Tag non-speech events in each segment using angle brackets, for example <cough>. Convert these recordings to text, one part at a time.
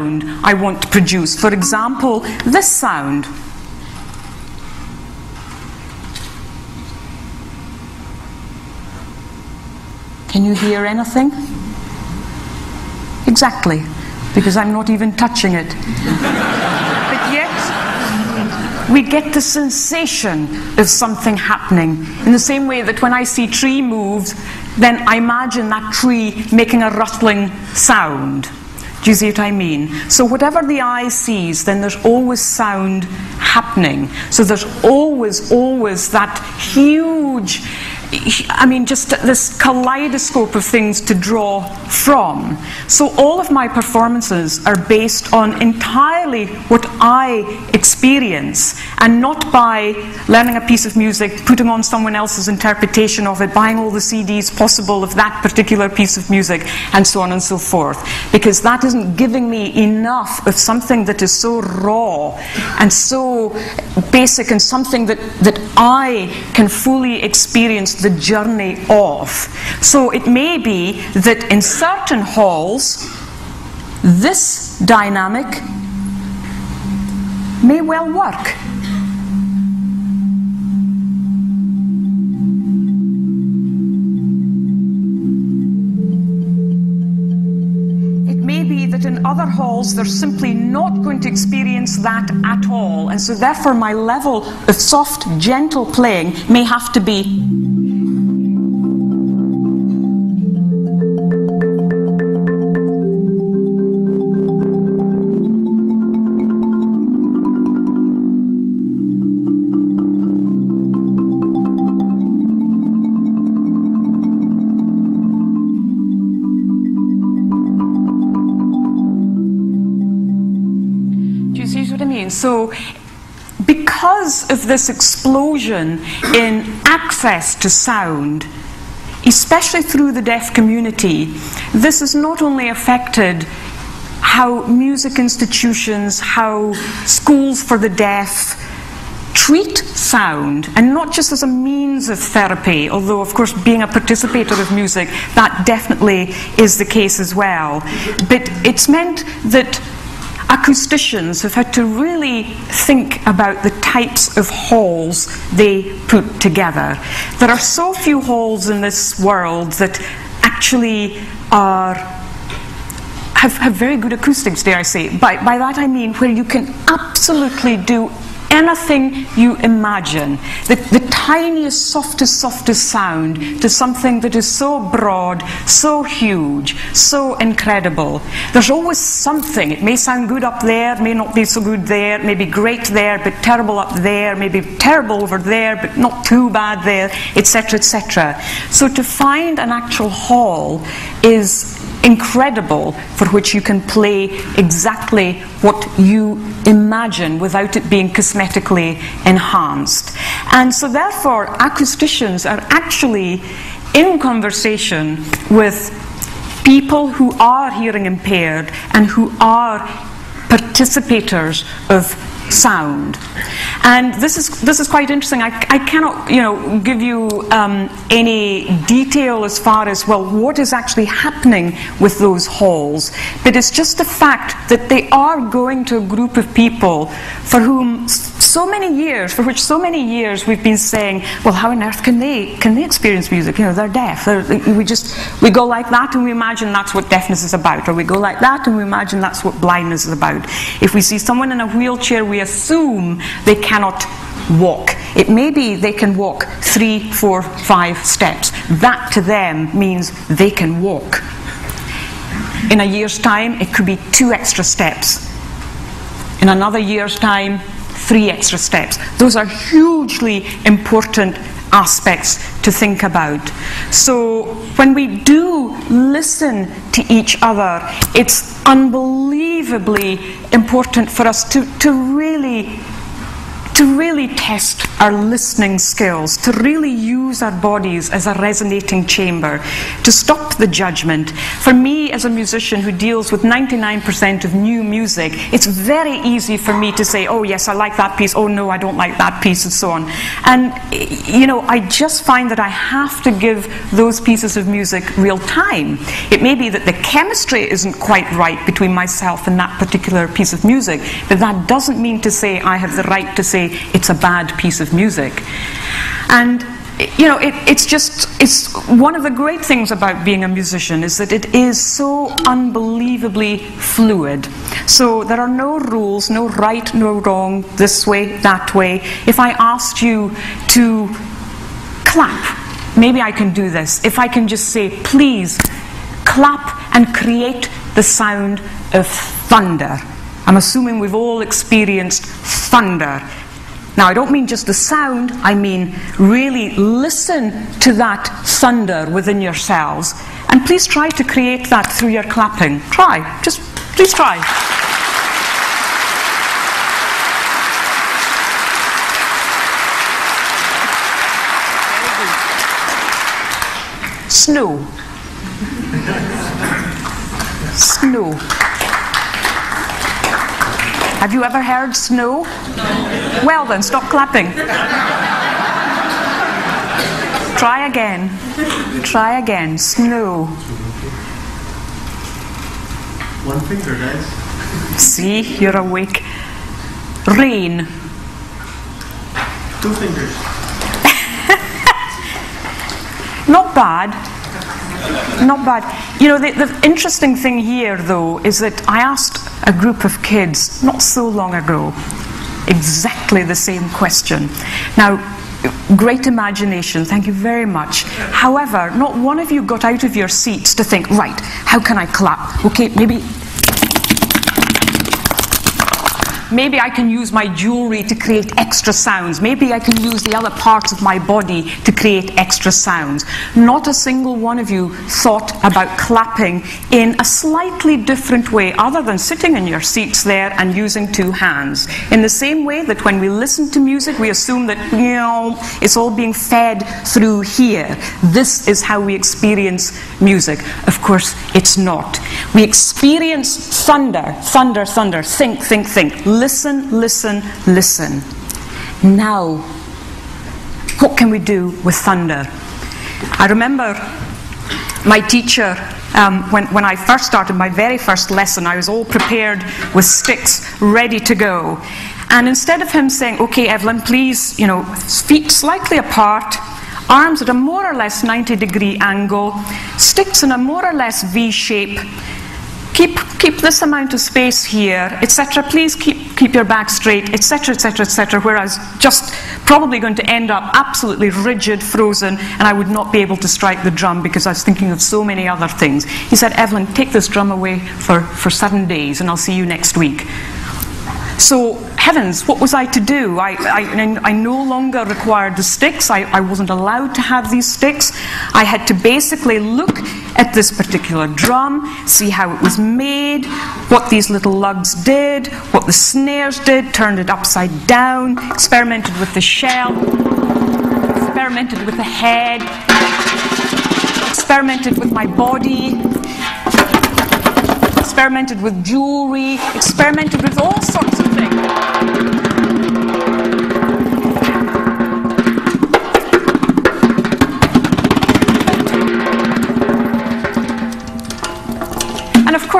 I want to produce. For example, this sound. Can you hear anything? Exactly, because I'm not even touching it. but yet, we get the sensation of something happening. In the same way that when I see tree moves, then I imagine that tree making a rustling sound. Do you see what I mean? So, whatever the eye sees, then there's always sound happening. So, there's always, always that huge I mean, just this kaleidoscope of things to draw from. So, all of my performances are based on entirely what I experience and not by learning a piece of music, putting on someone else's interpretation of it, buying all the CDs possible of that particular piece of music, and so on and so forth. Because that isn't giving me enough of something that is so raw and so basic and something that, that I can fully experience the journey of. So it may be that in certain halls, this dynamic may well work. It may be that in other halls they're simply not going to experience that at all. And so, therefore, my level of soft, gentle playing may have to be So, because of this explosion in access to sound, especially through the deaf community, this has not only affected how music institutions, how schools for the deaf treat sound, and not just as a means of therapy, although, of course, being a participator of music, that definitely is the case as well. But it's meant that acousticians have had to really think about the types of halls they put together. There are so few halls in this world that actually are have, have very good acoustics, dare I say. By, by that I mean where you can absolutely do anything you imagine, the, the tiniest, softest, softest sound to something that is so broad, so huge, so incredible. There's always something. It may sound good up there, may not be so good there, may be great there, but terrible up there, maybe terrible over there, but not too bad there, etc., etc. So to find an actual hall is incredible for which you can play exactly what you imagine without it being cosmetically enhanced. And so, therefore, acousticians are actually in conversation with people who are hearing impaired and who are participators of sound. And this is, this is quite interesting. I, I cannot you know, give you um, any detail as far as, well, what is actually happening with those halls. But it's just the fact that they are going to a group of people for whom so many years, for which so many years we've been saying, well, how on earth can they, can they experience music? You know, they're deaf. They're, we just, we go like that and we imagine that's what deafness is about. Or we go like that and we imagine that's what blindness is about. If we see someone in a wheelchair, we assume they cannot walk. It may be they can walk three, four, five steps. That to them means they can walk. In a year's time, it could be two extra steps. In another year's time, three extra steps. Those are hugely important aspects to think about. So when we do listen to each other, it's unbelievably important for us to, to really to really test our listening skills, to really use our bodies as a resonating chamber, to stop the judgment. For me, as a musician who deals with 99% of new music, it's very easy for me to say, oh, yes, I like that piece, oh, no, I don't like that piece, and so on. And, you know, I just find that I have to give those pieces of music real time. It may be that the chemistry isn't quite right between myself and that particular piece of music, but that doesn't mean to say I have the right to say it's a bad piece of music. And you know, it, it's just, it's one of the great things about being a musician is that it is so unbelievably fluid. So there are no rules, no right, no wrong, this way, that way. If I asked you to clap, maybe I can do this. If I can just say, please, clap and create the sound of thunder. I'm assuming we've all experienced thunder. Now, I don't mean just the sound, I mean really listen to that thunder within yourselves. And please try to create that through your clapping. Try. Just please try. Snow. Snow. Have you ever heard snow? No. Well then, stop clapping. Try again. Try again. Snow. One finger, guys. See, you're awake. Rain. Two fingers. <laughs> Not bad. Not bad. You know, the, the interesting thing here, though, is that I asked a group of kids not so long ago exactly the same question. Now, great imagination, thank you very much. However, not one of you got out of your seats to think, right, how can I clap? Okay, maybe Maybe I can use my jewelry to create extra sounds. Maybe I can use the other parts of my body to create extra sounds. Not a single one of you thought about clapping in a slightly different way, other than sitting in your seats there and using two hands. In the same way that when we listen to music, we assume that, you know, it's all being fed through here. This is how we experience music. Of course, it's not. We experience thunder, thunder, thunder, think, think, think Listen, listen, listen. Now, what can we do with thunder? I remember my teacher, um, when, when I first started my very first lesson, I was all prepared with sticks ready to go. And instead of him saying, okay, Evelyn, please, you know, feet slightly apart, arms at a more or less 90 degree angle, sticks in a more or less V shape, keep, keep this amount of space here, etc. Please keep, keep your back straight, etc., etc., etc. Whereas just probably going to end up absolutely rigid, frozen, and I would not be able to strike the drum because I was thinking of so many other things. He said, Evelyn, take this drum away for, for seven days, and I'll see you next week. So, heavens, what was I to do? I, I, I no longer required the sticks. I, I wasn't allowed to have these sticks. I had to basically look at this particular drum, see how it was made, what these little lugs did, what the snares did, turned it upside down, experimented with the shell, experimented with the head, experimented with my body, experimented with jewelry, experimented with all sorts of things.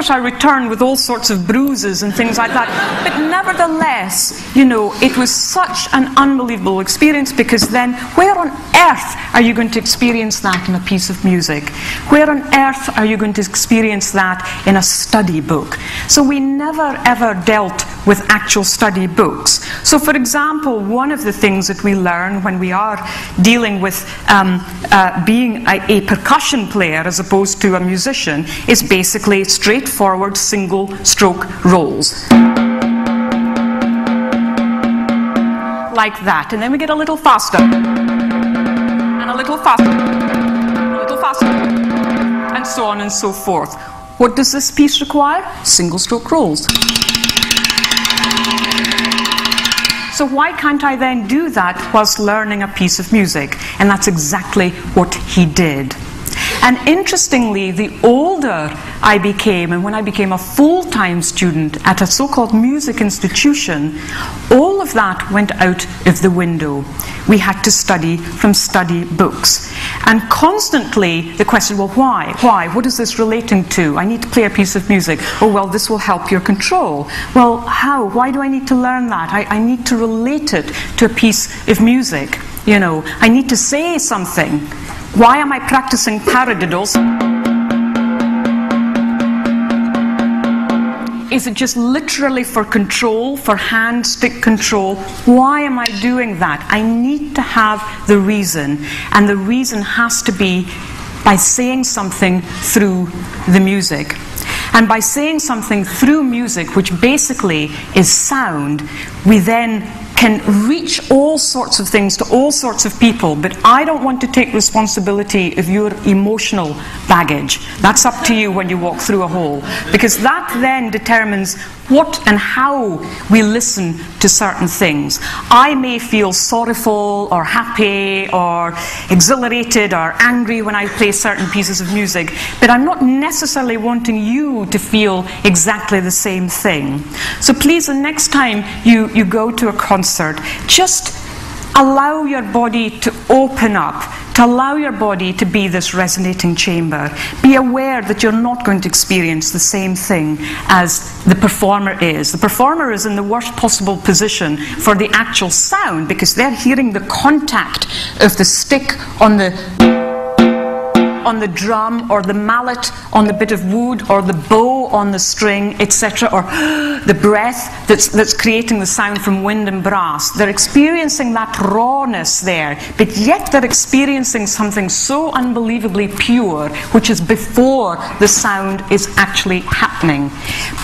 Course, I returned with all sorts of bruises and things like that. But nevertheless, you know, it was such an unbelievable experience because then, where on earth are you going to experience that in a piece of music? Where on earth are you going to experience that in a study book? So we never ever dealt with actual study books. So, for example, one of the things that we learn when we are dealing with um, uh, being a, a percussion player as opposed to a musician is basically straightforward single stroke rolls. Like that. And then we get a little faster. And a little faster. A little faster. And so on and so forth. What does this piece require? Single stroke rolls. So why can't I then do that whilst learning a piece of music? And that's exactly what he did. And interestingly, the older I became, and when I became a full time student at a so called music institution, all of that went out of the window. We had to study from study books. And constantly the question, well, why? Why? What is this relating to? I need to play a piece of music. Oh, well, this will help your control. Well, how? Why do I need to learn that? I, I need to relate it to a piece of music. You know, I need to say something. Why am I practicing paradiddles? Is it just literally for control, for hand stick control? Why am I doing that? I need to have the reason, and the reason has to be by saying something through the music. And by saying something through music, which basically is sound, we then can reach all sorts of things to all sorts of people, but I don't want to take responsibility of your emotional baggage. That's up to you when you walk through a hall, because that then determines what and how we listen to certain things. I may feel sorrowful or happy or exhilarated or angry when I play certain pieces of music, but I'm not necessarily wanting you to feel exactly the same thing. So please, the next time you, you go to a concert, just allow your body to open up, to allow your body to be this resonating chamber. Be aware that you're not going to experience the same thing as the performer is. The performer is in the worst possible position for the actual sound because they're hearing the contact of the stick on the on the drum or the mallet on the bit of wood or the bow on the string, etc., or <gasps> the breath that's, that's creating the sound from wind and brass. They're experiencing that rawness there, but yet they're experiencing something so unbelievably pure, which is before the sound is actually happening.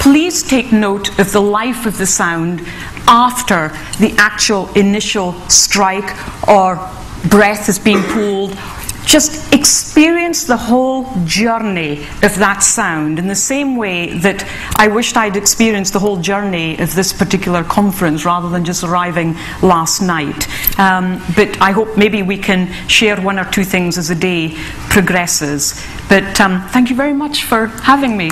Please take note of the life of the sound after the actual initial strike or breath is being pulled just experience the whole journey of that sound in the same way that I wished I'd experienced the whole journey of this particular conference rather than just arriving last night. Um, but I hope maybe we can share one or two things as the day progresses. But um, thank you very much for having me.